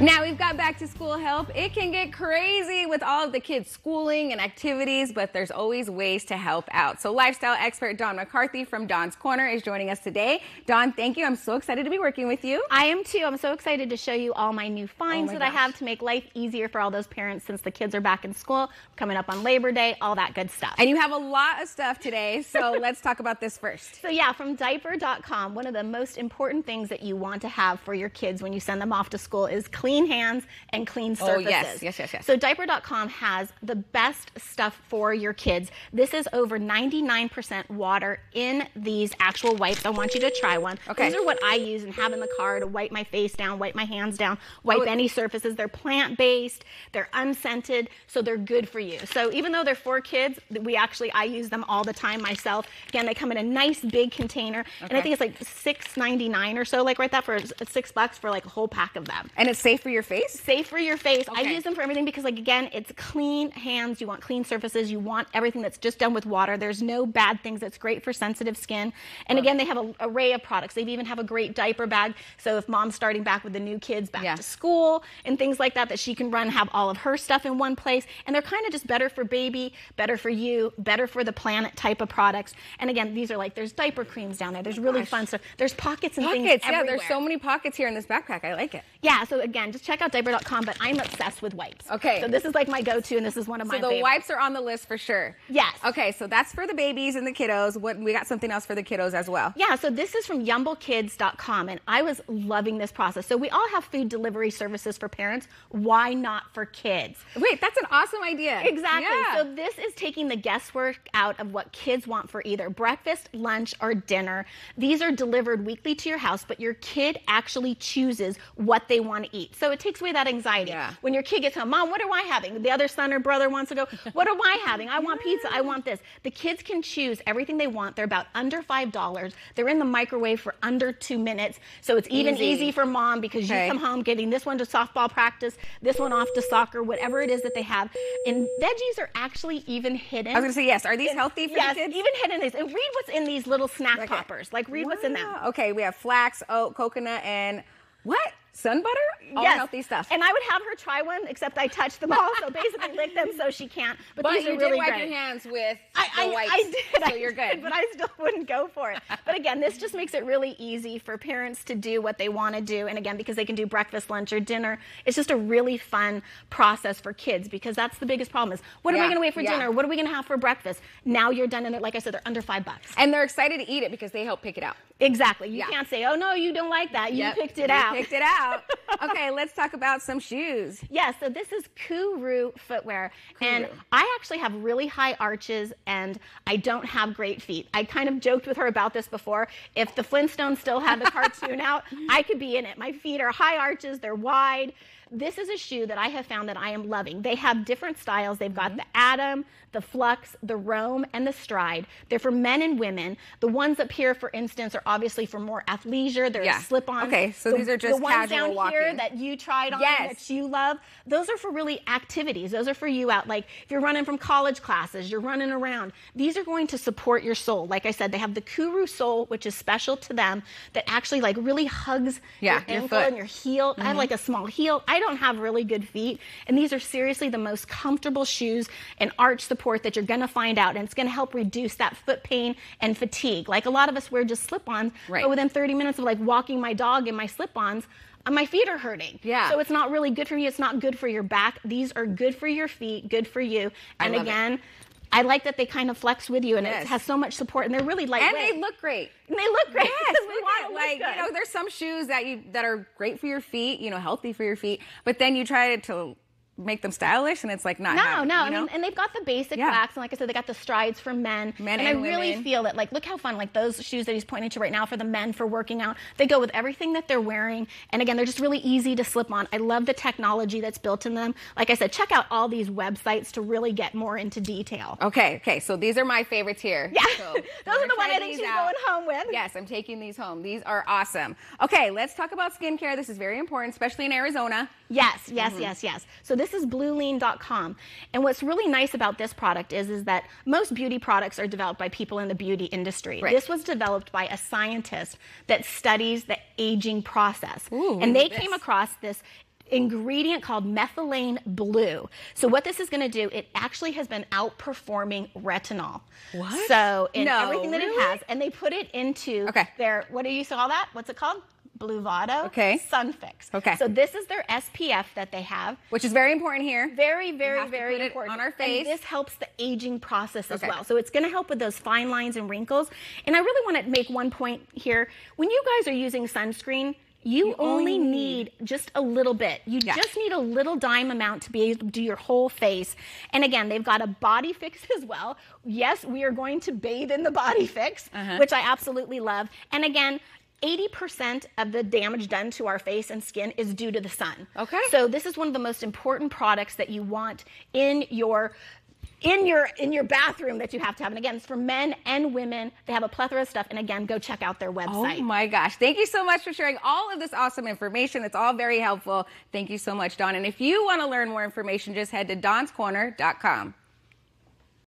Now we've got back to school help. It can get crazy with all of the kids' schooling and activities, but there's always ways to help out. So, lifestyle expert Dawn McCarthy from Dawn's Corner is joining us today. Don, thank you. I'm so excited to be working with you. I am too. I'm so excited to show you all my new oh finds Oh my that I have to make life easier for all those parents since the kids are back in school, coming up on Labor Day, all that good stuff. And you have a lot of stuff today, so let's talk about this first. So yeah, from dyper.com, one of the most important things that you want to have for your kids when you send them off to school is clean hands and clean surfaces. Oh, yes, yes, yes, yes. So dyper.com has the best stuff for your kids. This is over 99% water in these actual wipes. I want you to try one. Okay. These are what I use and have in the car to wipe my face down, wipe my hands down, wipe Oh, any surfaces. They're plant-based, they're unscented, so they're good for you. So even though they're for kids, we actually I use them all the time myself. Again, they come in a nice big container, and I think it's like $6.99 or so, like right that for six bucks for like a whole pack of them And it's safe for your face? safe for your face. I use them for everything because, like, again, it's clean hands. You want clean surfaces. You want everything that's just done with water. There's no bad things. It's great for sensitive skin. And again, they have an array of products. They even have a great diaper bag. So if mom's starting back with the new kids back Yeah. to school and things like that, that she can run, have all of her stuff in one place. And they're kind of just better for baby, better for you, better for the planet type of products. And again, these are like there's diaper creams down there. There's oh really Gosh. fun stuff. There's pockets and things Pockets, yeah, there's so many pockets here in this backpack. I like it. Yeah, so again, just check out dyper.com, but I'm obsessed with wipes. Okay. So this is like my go-to, and this is one of my So the favorites. wipes are on the list for sure. Yes. Okay, so that's for the babies and the kiddos. What we got something else for the kiddos as well. Yeah, so this is from yumblekids.com, and I was loving this process. So we all have food delivery services for parents. Why not for kids? Wait, that's an awesome idea. Exactly. Yeah. So this is taking the guesswork out of what kids want for either breakfast, lunch, or dinner. These are delivered weekly to your house, but your kid actually chooses what they want to eat. So it takes away that anxiety. Yeah. When your kid gets home, Mom, what am I having? The other son or brother wants to go, What am I having? I want pizza. I want this. The kids can choose everything they want. They're about under $5. They're in the microwave for under two minutes. So it's even Easy. easy for mom because Okay. you come home getting this one to softball practice, this one off to soccer, whatever it is that they have. And veggies are actually even hidden. I was gonna say yes. Are these healthy for yes, the kids? even hidden is. And read what's in these little snack Okay. poppers. Like read what's in them. Okay, we have flax, oat, coconut, and what? Sun butter? All Yes. healthy stuff. And I would have her try one, except I touched them all, so basically lick them so she can't. But, but these you are really did wipe great. your hands with I, the I, wipes, I did. so I you're did, good. but I still wouldn't go for it. But again, this just makes it really easy for parents to do what they want to do. And again, because they can do breakfast, lunch, or dinner, it's just a really fun process for kids because that's the biggest problem is what are Yeah, we going to wait for yeah. dinner? What are we going to have for breakfast? Now you're done and like I said, they're under five bucks. and they're excited to eat it because they help pick it out. Exactly. You Yeah. can't say, oh no, you don't like that. You Yep, picked it you out. Picked it out. Okay, let's talk about some shoes. Yeah, so this is Kuru footwear. And I actually have really high arches and I don't have great feet. I kind of joked with her about this before. If the Flintstones still had the cartoon out, I could be in it. My feet are high arches, they're wide. This is a shoe that I have found that I am loving. They have different styles. They've got mm-hmm. the Atom, the Flux, the Roam, and the Stride. They're for men and women. The ones up here, for instance, are obviously for more athleisure. They're Yeah. slip-on. Okay, so The- these are just the casual down here that you tried on Yes. that you love. Those are for really activities. Those are for you out. Like if you're running from college classes, you're running around. These are going to support your sole. Like I said, they have the Kuru sole, which is special to them, that actually like really hugs Yeah, your ankle foot. Mm-hmm. and your heel. I have like a small heel. I don't have really good feet, and these are seriously the most comfortable shoes and arch support that you're going to find out, and it's going to help reduce that foot pain and fatigue. Like a lot of us wear just slip-ons, Right. but within 30 minutes of like walking my dog in my slip-ons. My feet are hurting. Yeah. So it's not really good for you. It's not good for your back. These are good for your feet, good for you. And love it. again, I like that they kind of flex with you and Yes. it has so much support and they're really lightweight. And they look great. And they look great. Yes, because we want like look you know, there's some shoes that you that are great for your feet, you know, healthy for your feet, but then you try to make them stylish, and it's like not. No, happening, no. you I mean, and they've got the basic Yeah. blacks, and like I said, they got the strides for men. Men and, and I really feel that, like, look how fun, like those shoes that he's pointing to right now for the men for working out. They go with everything that they're wearing, and again, they're just really easy to slip on. I love the technology that's built in them. Like I said, check out all these websites to really get more into detail. Okay, okay. So these are my favorites here. Yeah. So Those are the ones I think she's out. going home with. Yes, I'm taking these home. These are awesome. Okay, let's talk about skincare. This is very important, especially in Arizona. Yes, yes, Mm-hmm. yes, yes. So this is bluelene.com. And what's really nice about this product is, is that most beauty products are developed by people in the beauty industry. Right. This was developed by a scientist that studies the aging process. Ooh, and they this. came across this ingredient called methylene blue. So what this is going to do, it actually has been outperforming retinol. What? So in No, everything that really? it has, and they put it into Okay. their what do you call that? What's it called? Bluvato. Okay. Sunfix. Okay. So this is their SPF that they have. Which is very important here. Very, very, very important. on our And face. this helps the aging process as Okay. well. So it's going to help with those fine lines and wrinkles. And I really want to make one point here. When you guys are using sunscreen, you, only only need just a little bit. You Yeah. just need a little dime amount to be able to do your whole face. And again, they've got a body fix as well. Yes, we are going to bathe in the body fix, Uh-huh. which I absolutely love. And again, 80% of the damage done to our face and skin is due to the sun. Okay. So this is one of the most important products that you want in your in your in your bathroom that you have to have. And again, it's for men and women. They have a plethora of stuff. And again, go check out their website. Oh my gosh. Thank you so much for sharing all of this awesome information. It's all very helpful. Thank you so much, Dawn. And if you want to learn more information, just head to dawnscorner.com.